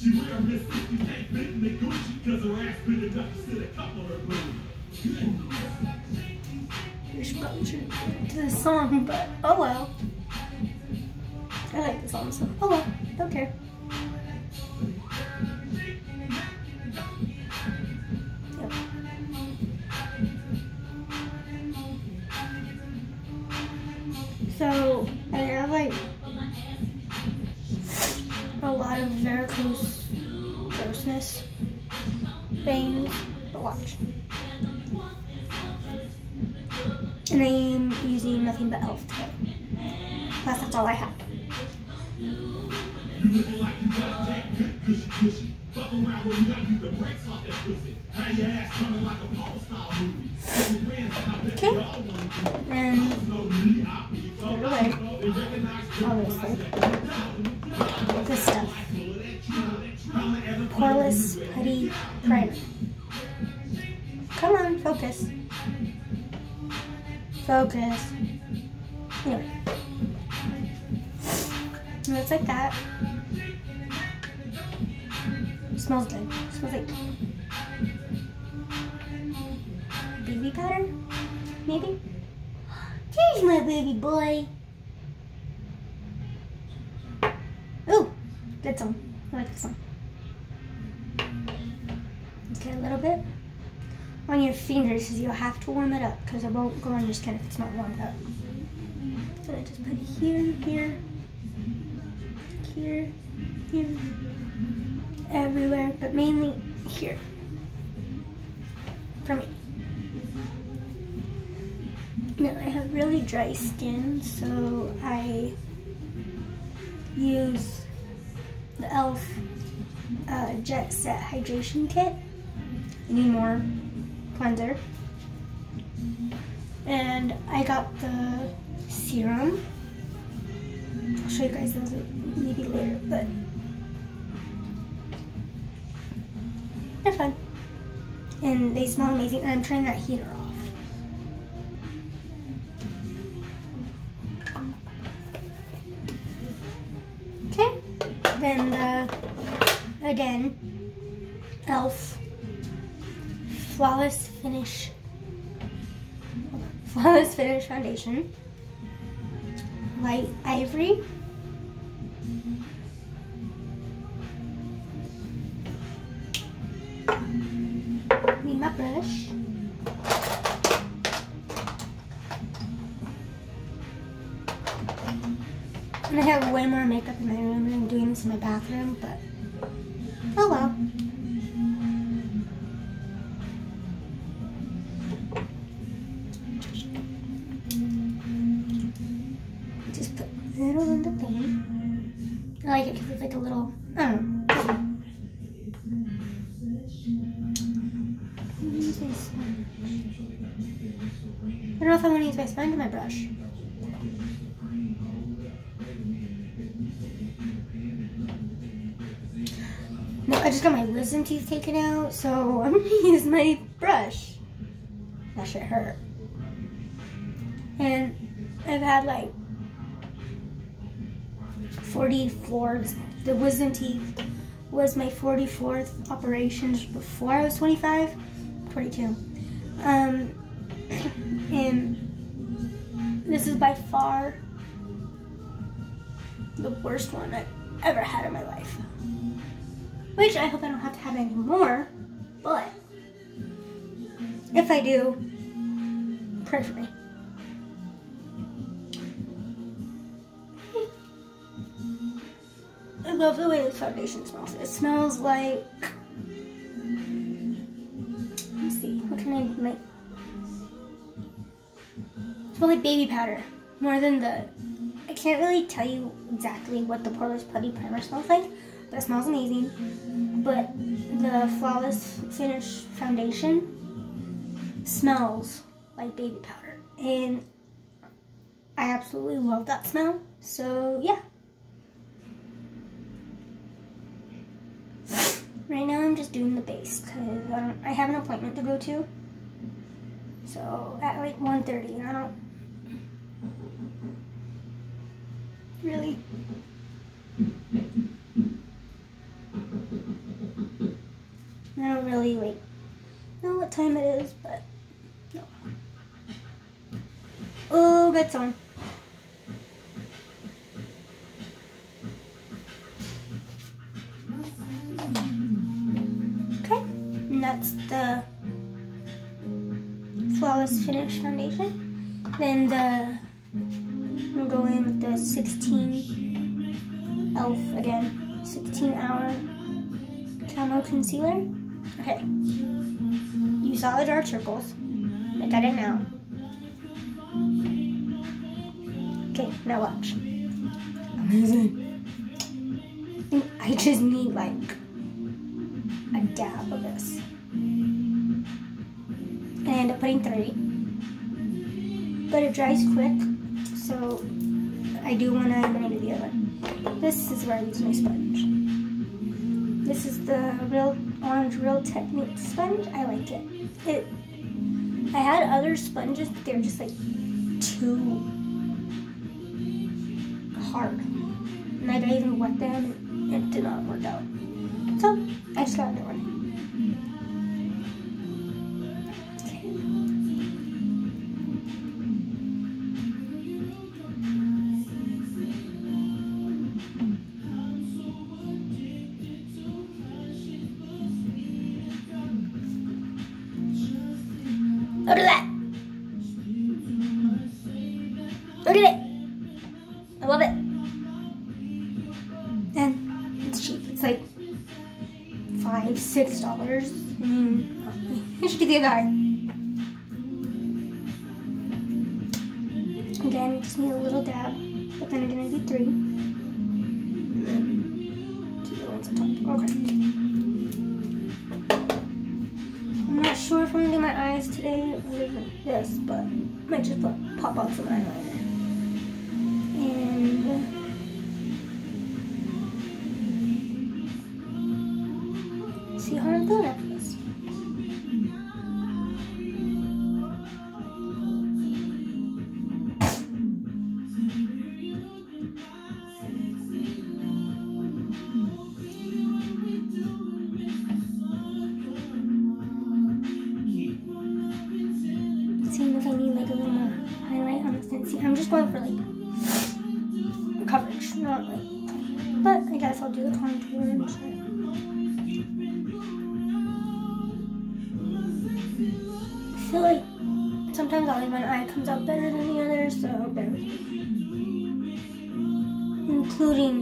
this. We should probably tune to sit a couple of her boobs. to the song, but oh well. I like the song, so oh well, don't care. Varicose grossness veins, but watch. And I am using nothing but elf today. Plus that's all I have. Okay. And put away. Obviously. This stuff. Poreless Putty Primer. Come on, focus. Focus. Anyway. And like that. smells good. smells like baby powder, maybe. Here's my baby boy. Oh, good song. I like this. Okay, a little bit on your fingers because you'll have to warm it up because it won't go on your skin if it's not warmed up. So I just put it here, here, here, here, everywhere, but mainly here. For me. Now I have really dry skin, so I use the e.l.f. Uh, Jet Set Hydration Kit. Need more cleanser. And I got the serum. I'll show you guys those maybe later, but they're fun. And they smell amazing, and I'm turning that heater off. Okay, then uh, again, e.l.f. Flawless Finish Flawless Finish Foundation. Light Ivory. Need my brush. And I have way more makeup in my room and I'm doing this in my bathroom, but oh well. I just got my wisdom teeth taken out, so I'm gonna use my brush. That should hurt. And I've had like 40 floors. The wisdom teeth was my 44th operations before I was 25, 42. Um, and this is by far the worst one I've ever had in my life. Which I hope I don't have to have any more, but if I do, pray for me. I love the way this foundation smells. It smells like, It smells like baby powder, more than the, I can't really tell you exactly what the Poreless Putty Primer smells like, but it smells amazing. but the Flawless Finish Foundation smells like baby powder. And I absolutely love that smell. So yeah. Right now I'm just doing the base because I, um, I have an appointment to go to. So at like 1.30 and I don't really I don't really like know what time it is, but no. Oh, that's on. Okay, that's the Flawless Finish Foundation. Then the, we'll go in with the 16 e.l.f. again, 16 hour camo concealer. Okay, you saw the dark circles. I got it now. Okay, now watch. Amazing. I just need like a dab of this. I end up putting three. But it dries quick, so I do one eye, then I the. This is where I use my sponge. This is the real orange real technique sponge. I like it. It I had other sponges, but they're just like too hard. And I didn't even wet them and it did not work out. So I just got new one. At it. I love it. And it's cheap. It's like five, six dollars. I mean, I should do the other eye. Again, just need a little dab, but then I'm gonna do three. Two other ones on top. Okay. I'm not sure if I'm gonna do my eyes today than this, but I might just pop on some eyeliner. See how I'm doing after than the other, so bear with me. Including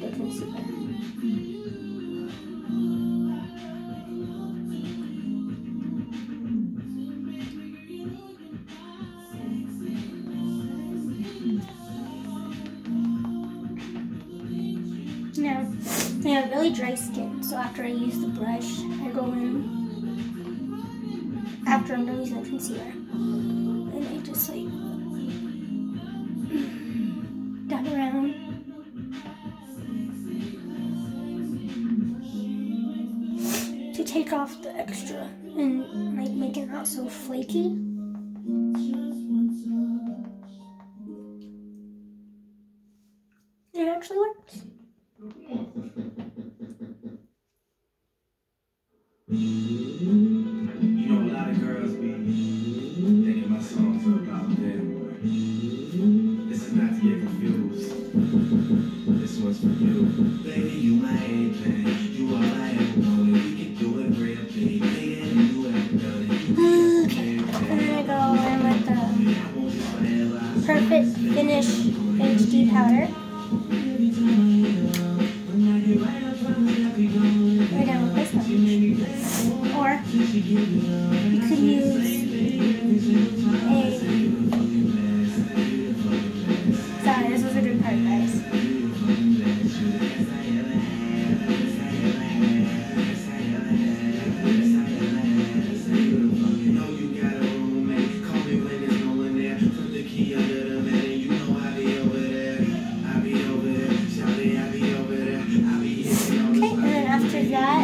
the concealer. Now, I have really dry skin, so after I use the brush, I go in after I'm done using the concealer. And I just like take off the extra and like make it not so flaky. Perfect Finish HD powder. that.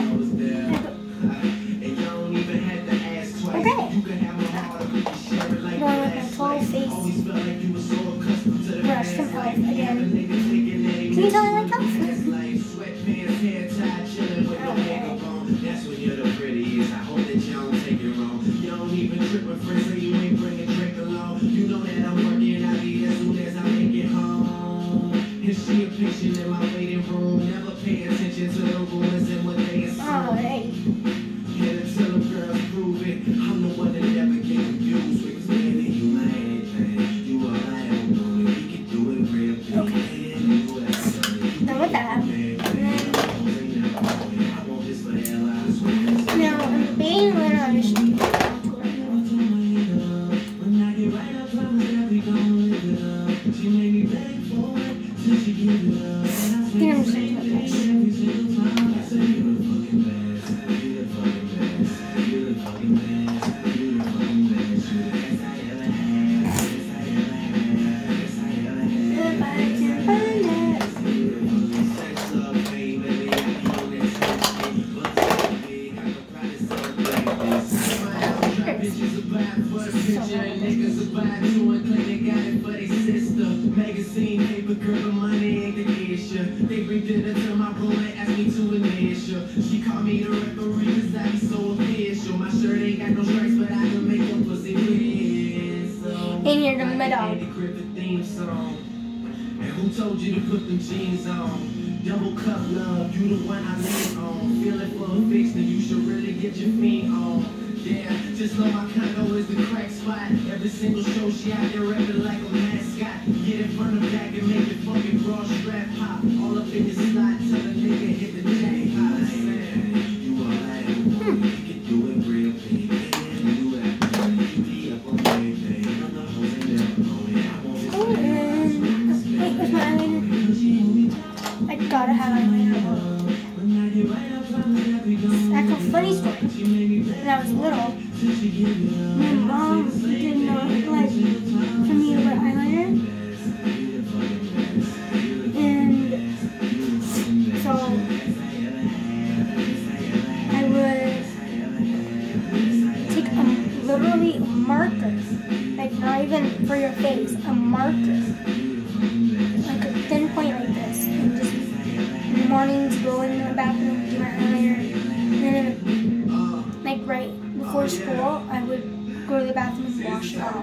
Put them jeans on? Double cup love, you the one I lean on. Feel it for a fix, then you should really get your feet on. Yeah, just know my condo is the crack spot. Every single show she out there rapping like a mascot. Get it from the back and make it fucking bra strap pop. All up in your slot, tell a nigga hit the jackpot.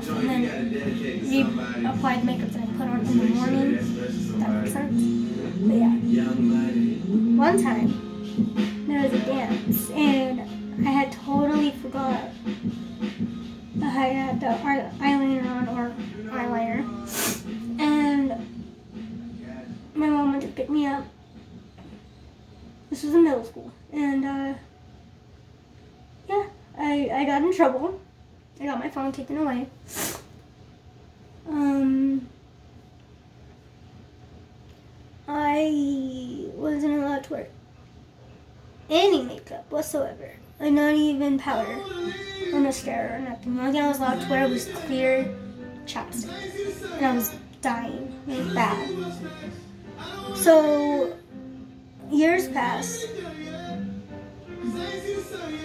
And then reapply the makeup that I put on in the morning. That makes sense. But yeah. One time, there was a dance, and I had totally forgot that I had the eye- eyeliner on or eyeliner, and my mom went to pick me up. This was in middle school, and uh, yeah, I I got in trouble. I got my taken away. Um, I wasn't allowed to wear any makeup whatsoever. Like not even powder or mascara or nothing. The only thing I was allowed to wear was clear chapstick. And I was dying. Was bad. So years passed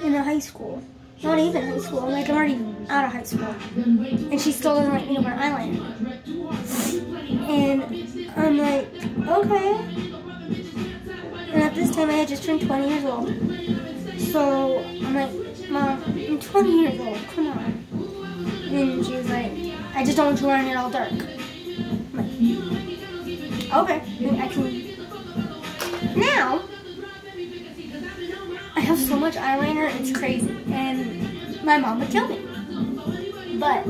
in high school. Not even high school. Like I'm already out of high school. And she still doesn't like me wear eyeliner. And I'm like, okay. And at this time I had just turned 20 years old. So I'm like, Mom, I'm 20 years old, come on. And she was like, I just don't want you wearing it all dark. I'm like, okay, I can. Now, have so much eyeliner, it's crazy. And my mom would kill me. But,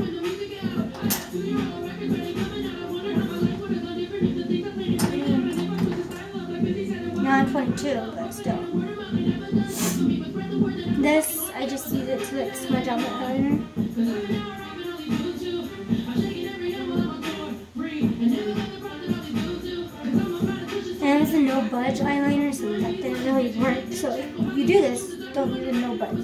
now I'm 22, but still. This, I just use it to like smudge out my eyeliner. No budge eyeliner, so that didn't really work. So you do this, don't use a no budge.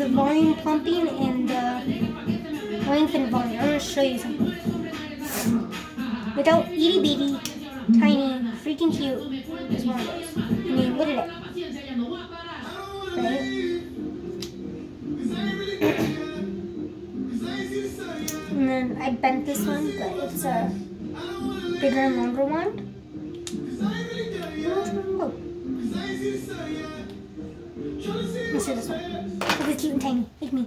The volume pumping and the length and volume. I'm going to show you something. Without itty bitty, tiny, freaking cute is one. I mean, look at it. Right? and then I bent this one, but it's a bigger and longer one. Let's do this one. It's cute and tiny, like me.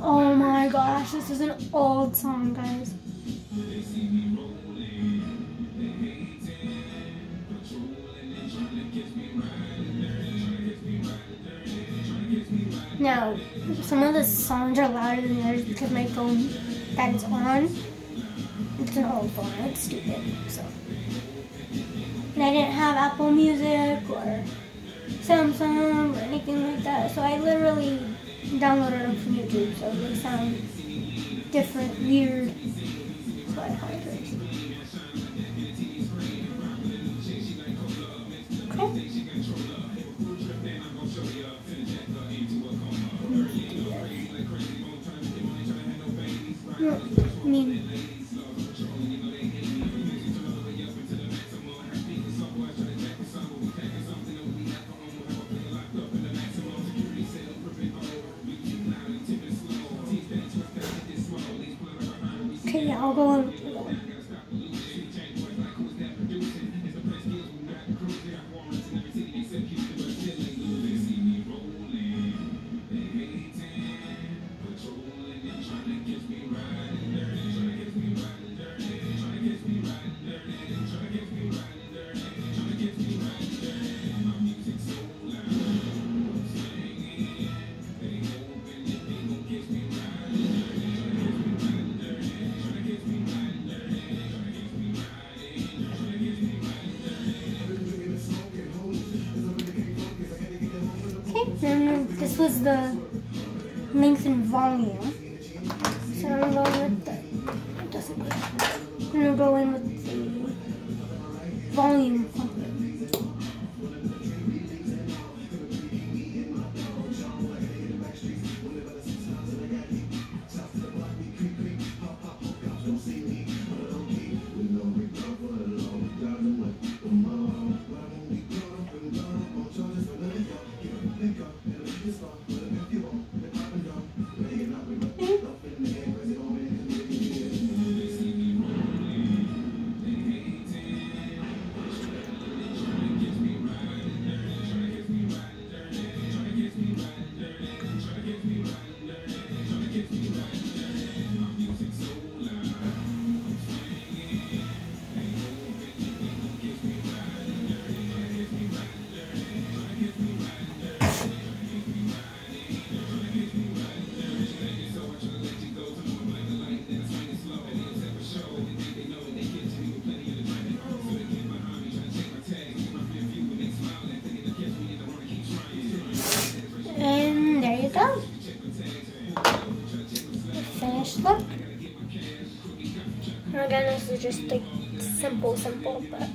Oh my gosh, this is an old song, guys. Now, some of the songs are louder than others because my phone that is on, it's an old phone, it's stupid, so. And I didn't have Apple Music or Samsung or anything like that, so I literally downloaded them from YouTube, so they sound different, weird, the length and volume. And again,